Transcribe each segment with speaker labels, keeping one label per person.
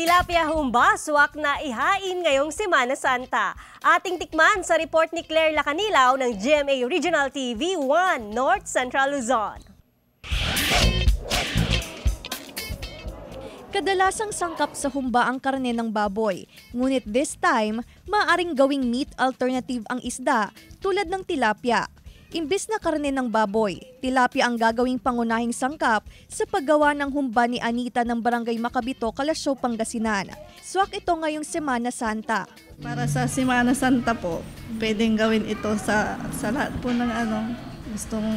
Speaker 1: tilapia humba, suwak na ihain ngayong Semana Santa. Ating tikman sa report ni Claire Lacanilaw ng GMA Regional TV 1 North Central Luzon.
Speaker 2: Kadalasang sangkap sa humba ang karne ng baboy. Ngunit this time, maaring gawing meat alternative ang isda tulad ng tilapia. Imbis na karne ng baboy, tilapia ang gagawing pangunahing sangkap sa paggawa ng humba ni Anita ng Barangay Makabito, Kalasyaw, Pangasinan. Swak ito ngayong Semana Santa.
Speaker 3: Para sa Semana Santa po, pwedeng gawin ito sa, sa lahat po ng ano, gustong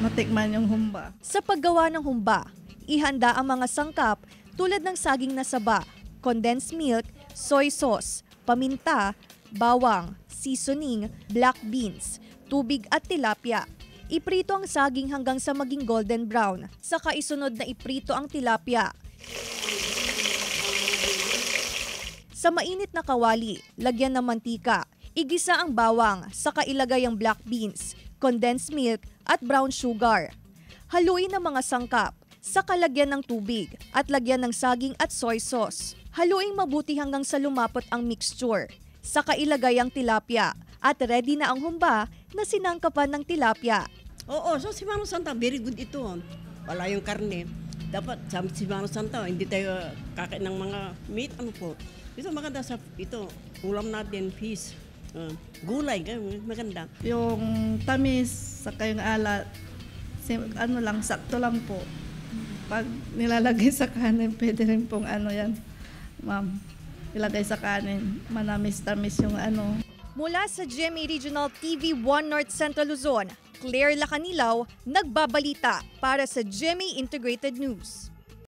Speaker 3: matikman yung humba.
Speaker 2: Sa paggawa ng humba, ihanda ang mga sangkap tulad ng saging na saba, condensed milk, soy sauce, paminta, bawang, seasoning, black beans, tubig at tilapia. Iprito ang saging hanggang sa maging golden brown, saka isunod na iprito ang tilapia. Sa mainit na kawali, lagyan ng mantika. Igisa ang bawang, saka ilagay ang black beans, condensed milk at brown sugar. Haluin ang mga sangkap, saka lagyan ng tubig at lagyan ng saging at soy sauce. Haluin mabuti hanggang sa lumapot ang mixture. Saka ilagay ang tilapia at ready na ang humba na sinangkapan ng tilapia.
Speaker 4: Oo, so Semana Santa, very good ito. Wala yung karne. Dapat sa Semana Santa, hindi tayo kakain ng mga meat, ano po. Ito maganda sa, ito, ulam natin, fish, uh, gulay, maganda.
Speaker 3: Yung tamis, saka yung alat, ano lang, sakto lang po. Pag nilalagay sa kanin, pwede rin pong ano yan, ma'am. Ilagay sa kanin, manamis-tamis yung ano.
Speaker 2: Mula sa GMA Regional TV 1 North Central Luzon, Claire Lacanilaw, nagbabalita para sa GMA Integrated News.